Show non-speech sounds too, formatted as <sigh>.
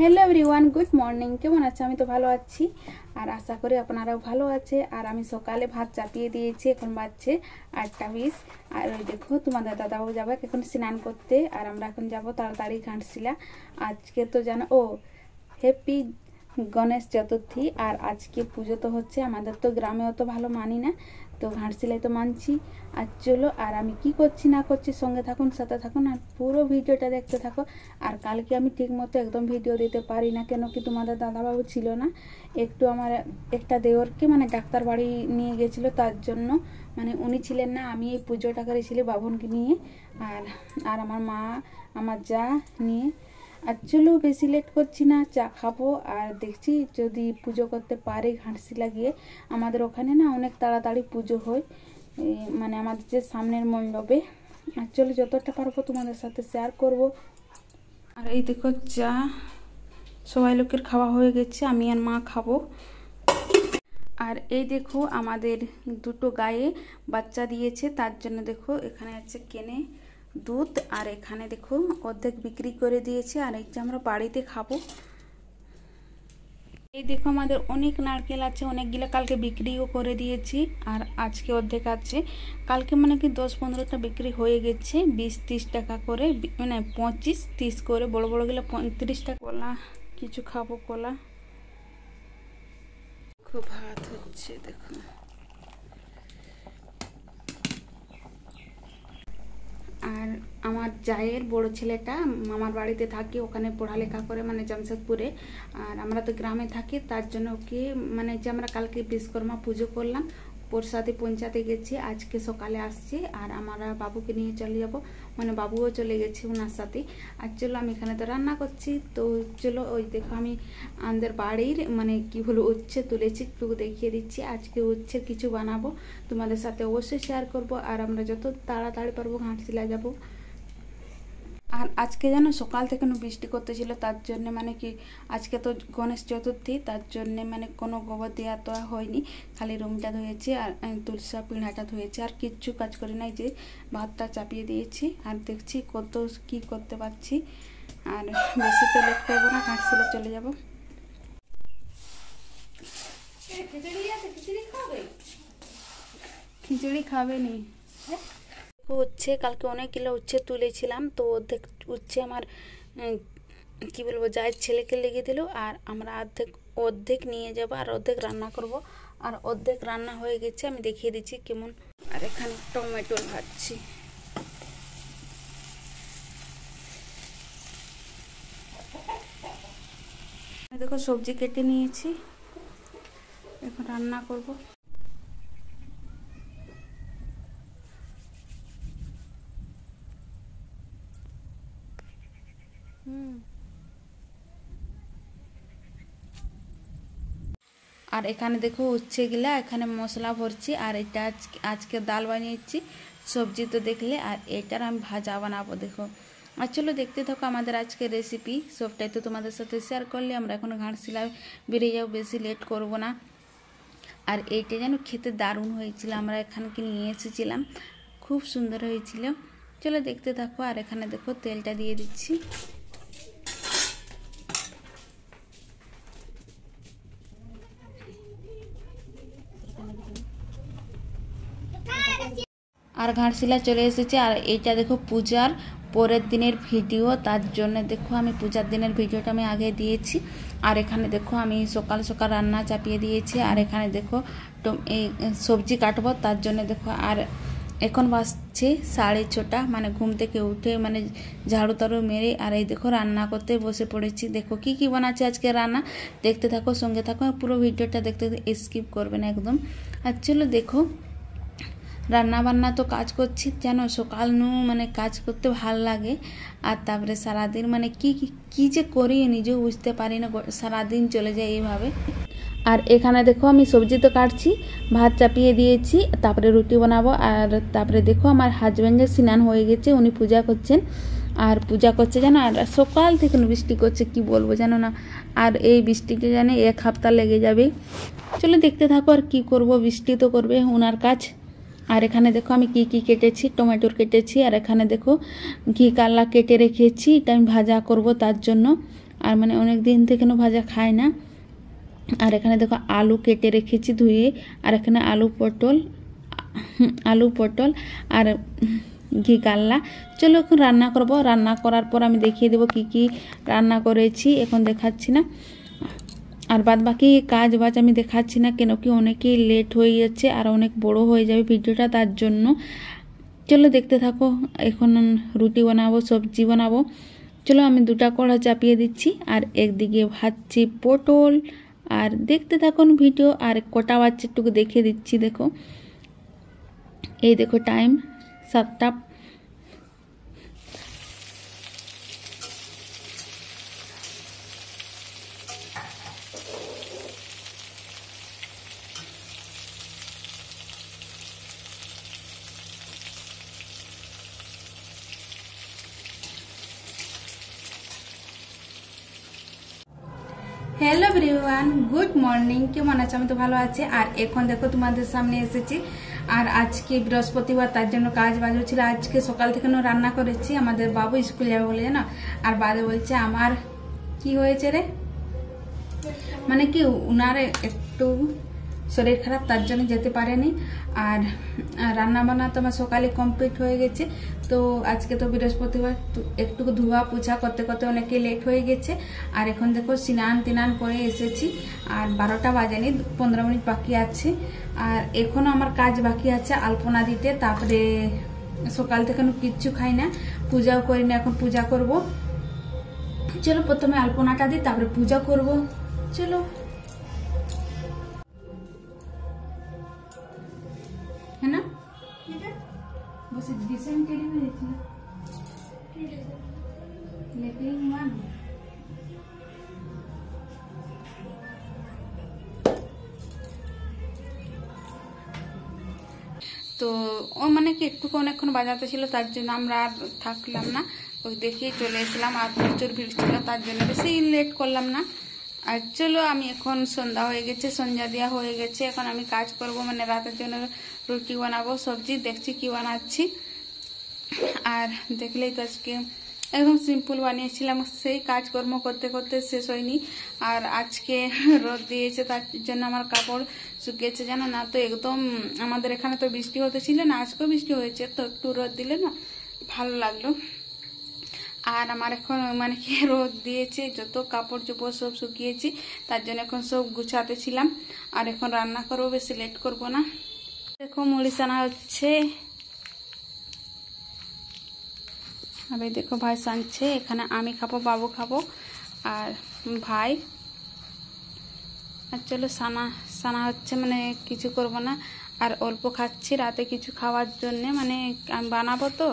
Hello everyone good morning কেমন আছে? আমি তো ভালো আছি। আর আশা করি আপনারাও ভালো আছে। আর আমি সকালে ভাত চাপিয়ে দিয়েছি, এখন বাজছে আটটা বিশ। আর ওই দেখো, তোমাদের দাদাও যাবে এখন স্নান করতে। আর আমরা এখন যাব তাড়াতাড়ি ঘাটশিলা আজকে তো জানো, ও হ্যাপি গণেশ চতুর্থী, আর আজকে পুজো তো হচ্ছে, আমাদের তো গ্রামে অত ভালো মানি না, তো ঘাটশিলাই তো মানছি। আর চলো, আর আমি কি করছি না করছি, সঙ্গে থাকুন, সাথে থাকুন, আর পুরো ভিডিওটা দেখতে থাকো। আর কালকে আমি ঠিক মতো একদম ভিডিও দিতে পারি না, কেন কি তোমাদের দাদাবাবু ছিল না। একটু আমার একটা দেওরকে মানে ডাক্তার বাড়ি নিয়ে গেছিল, তার জন্য মানে উনি ছিলেন না, আমি এই পুজোটা করেছিলি বাবনকে নিয়ে, আর আর আমার মা, আমার যা নিয়ে আর চলো বেশি লেট করছি না, চা খাব। আর দেখছি যদি পুজো করতে পারি ঘাটসি লাগিয়ে, আমাদের ওখানে না অনেক তাড়াতাড়ি পুজো হয়। মানে আমাদের যে সামনের মণ্ডপে। আর চলো যতটা পারব তোমাদের সাথে শেয়ার করব। আর এই দেখো চা। সবাই লোকের খাওয়া হয়ে গেছে, আমি আর মা খাব। আর এই দেখো আমাদের দুটো গায়ে বাচ্চা দিয়েছে, তার জন্য দেখো এখানে আছে কেনে। দুধ, আর এখানে দেখো অর্ধেক বিক্রি করে দিয়েছে, আর এই যে আমরা বাড়িতে খাব। এই দেখো আমাদের অনেক নারকেল আছে, অনেকগুলো কালকে বিক্রিও করে দিয়েছি, আর আজকে অর্ধেক আছে। কালকে মানে কি দশ পনেরোটা বিক্রি হয়ে গেছে, বিশ তিরিশ টাকা করে মানে পঁচিশ তিরিশ করে, বড় বড়গুলো পঁয়ত্রিশ টাকা কলা, কিছু খাব কলা। খুব ভাত হচ্ছে, দেখো। আর আমার জায়ের বড় ছেলেটা মামার বাড়িতে থাকি, ওখানে পড়ালেখা করে মানে জামশেদপুরে। আর আমরা তো গ্রামে থাকি, তার জন্য ওকে মানে যে আমরা কালকে বিশ্বকর্মা পুজো করলাম প্রসাদে পঞ্চায়েতে গেছি, আজকে সকালে আসছি আর আমরা বাবুকে নিয়ে চলে যাব। মানে বাবুও চলে গেছে ওনার সাথে। আর চলো আমি এখানে তো রান্না করছি, তো চলো ওই দেখো আমি আমাদের বাড়ির মানে কি হলো উচ্ছে তুলেছি, একটু দেখিয়ে দিচ্ছি। আজকে উচ্ছের কিছু বানাবো, তোমাদের সাথে অবশ্যই শেয়ার করব। আর আমরা যত তাড়াতাড়ি পারব ঘাটশিলা যাব আর আজকে যেন সকাল থেকে বৃষ্টি করতেছিল তার জন্য মানে কি আজকে তো গণেশ চতুর্থী তার জন্য মানে কোনো গোবর দেওয়া তো হয়নি। খালি রুমটা ধুয়েছি আর তুলসা পিঁড়াটা ধুয়েছি। আর কিচ্ছু কাজ করি নাই যে ভাতটা চাপিয়ে দিয়েছি। আর দেখছি কত কি করতে পারছি। আর বেশি তো লেট করব না ঘাটশিলা চলে যাব। খিচুড়ি খাবে নি। উচ্ছে, কালকে অনেকগুলো উচ্ছে তুলেছিলাম, তো অর্ধেক উচ্ছে আমার কি বলব যাই ছেলেকে লেগে দিল, আর আমরা অর্ধেক অর্ধেক নিয়ে যাব, আর অর্ধেক রান্না করব। আর অর্ধেক রান্না হয়ে গেছে, আমি দেখিয়ে দিচ্ছি কেমন। আর এখানে টমেটো ভাজছি। দেখো, সবজি কেটে নিয়েছি। এখন রান্না করব। আর এখানে দেখো উচ্ছে গিলা, এখানে মশলা ভরছি, আর এটা আজকে ডাল বানিয়েছি, সবজি তো দেখলে, আর এটার আমি ভাজা বানাবো, দেখো। আর চলো দেখতে থাকো আমাদের আজকে রেসিপি সবটাই তো তোমাদের সাথে শেয়ার করলে, আমরা এখন ঘাটশিলা বেরিয়ে যাব, বেশি লেট করব না। আর এইটা যেন খেতে দারুণ হয়েছিল, আমরা এখানকে নিয়ে এসেছিলাম, খুব সুন্দর হয়েছিল। চলো দেখতে থাকো, আর এখানে দেখো তেলটা দিয়ে দিচ্ছি। আর ঘাটশিলা চলে এসেছে। আর এইটা দেখো পূজার পরের দিনের ভিডিও। তার জন্য দেখো আমি পূজার দিনের ভিডিওটা আমি আগে দিয়েছি। আর এখানে দেখো আমি সকাল সকাল রান্না চাপিয়ে দিয়েছি। আর এখানে দেখো এই সবজি কাটবো। তার জন্য দেখো আর এখন বাসছে সাড়ে ছটা। মানে ঘুম থেকে উঠে মানে ঝাড়ু তাড়ু মেরে আর এই দেখো রান্না করতে বসে পড়েছি। দেখো কি কি বানাচ্ছে আজকে রান্না? দেখতে থাকো, সঙ্গে থাকো। পুরো ভিডিওটা দেখতে স্কিপ করবে না একদম। আর চলো দেখো রান্না বান্না তো কাজ করছি যেন সকাল নু মানে কাজ করতে ভালো লাগে। আর তারপরে সারাদিন মানে কি কি যে করি নিজেও বুঝতে পারি না সারাদিন চলে যায় এইভাবে। আর এখানে দেখো আমি সবজি তো কাটছি, ভাত চাপিয়ে দিয়েছি, তারপরে রুটি বানাবো। আর তারপরে দেখো আমার হাজব্যান্ডের স্নান হয়ে গেছে, উনি পূজা করছেন। আর পূজা করছে জানো? আর সকাল থেকে বৃষ্টি করছে, কি বলব জানো না? আর এই বৃষ্টিতে জানে এক হাফতা লেগে যাবে। চলো দেখতে থাকো আর কি করব, বৃষ্টি তো করবে ওনার কাজ। আর এখানে দেখো আমি কি কি কেটেছি? টমেটোর কেটেছি, আর এখানে দেখো ঘি কাল্লা কেটে রেখেছি, এটা আমি ভাজা করব তার জন্য। আর মানে অনেক দিন থেকে ভাজা খায় না। আর এখানে দেখো আলু কেটে রেখেছি ধুয়ে, আর এখানে আলু পটল আলু পটল আর ঘি কাল্লা চলো এখন রান্না করব। রান্না করার পর আমি দেখিয়ে দেবো কি কি রান্না করেছি। এখন দেখাচ্ছি না। আর বাদ বাকি কাজ বাজ আমি দেখাচ্ছি না কেন কি অনেকেই লেট হয়ে যাচ্ছে আর অনেক বড় হয়ে যাবে ভিডিওটা তার জন্য। চলো দেখতে থাকো, এখন রুটি বানাবো, সবজি বানাবো। চলো আমি দুটা কড়া চাপিয়ে দিচ্ছি আর একদিকে ভাজছি পটল। আর দেখতে থাকুন ভিডিও, আর কটা বাচ্চাটুকু দেখিয়ে দিচ্ছি, দেখো। এই দেখো টাইম সাতটা হ্যালো এভরিওয়ান গুড মর্নিং কেমন আছে? আমি তো ভালো আছি। আর এখন দেখো তোমাদের সামনে এসেছি। আর আজকে বৃহস্পতিবার, তার জন্য কাজ বাজ ছিল। আজকে সকাল থেকে রান্না করেছি। আমাদের বাবু স্কুল যাবে বলে, জানো? আর বাদে বলছে, আমার কি হয়েছে রে? মানে কি, উনার একটু শরীর খারাপ, তার জন্য যেতে পারেনি। আর রান্না বান্না তো আমার সকালে কমপ্লিট হয়ে গেছে। তো আজকে তো বৃহস্পতিবার একটু ধোয়া পোছা করতে করতে অনেকে লেট হয়ে গেছে। আর এখন দেখো স্নান তিনান করে এসেছি। আর বারোটা বাজেনি, পনেরো মিনিট বাকি আছে। আর এখনও আমার কাজ বাকি আছে আলপনা দিতে। তারপরে সকাল থেকে কিচ্ছু খাই না। পূজাও করি না, এখন পূজা করব। চলো প্রথমে আলপনাটা দিই, তারপরে পূজা করব। চলো। लेकिन हुआ ना তো ও মানে কি একটু অনেকক্ষণ বাজাতে ছিল তার জন্য আমরা আর থাকলাম না ওই দেখেই চলে এসলাম আর প্রচুর ভিড় ছিল তার জন্য বেশি লেট করলাম না আর চলো আমি এখন সন্ধ্যা হয়ে গেছে সন্ধ্যা দেওয়া হয়ে গেছে এখন আমি কাজ করব মানে রাতের জন্য রুটি বানাবো সবজি দেখছি কি বানাচ্ছি আর দেখলেই তো আজকে একদম সিম্পল বানিয়েছিলাম। সেই কাজকর্ম করতে করতে শেষ হয়নি। আর আজকে রোদ দিয়েছে, তার জন্য আমার কাপড় শুকিয়েছে, জানো না? তো একদম আমাদের এখানে তো বৃষ্টি হতে ছিল না, আজকেও বৃষ্টি হয়েছে। তো একটু রোদ দিলে না ভালো লাগল। আর আমার এখন মানে কি <laughs> রোদ দিয়েছে, যত কাপড় চোপড় সব শুকিয়েছি, তার জন্য এখন সব গুছাতে ছিলাম। আর এখন রান্না করব, বেশি লেট করব না। দেখো মুড়ি সানা হচ্ছে। আবার দেখো ভাই সানছে, এখানে আমি খাব, বাবু খাব, আর ভাই। আর চলো, সানা সানা হচ্ছে মানে কিছু করব না। আর অল্প খাচ্ছি, রাতে কিছু খাওয়ার জন্যে মানে আমি বানাবো তো।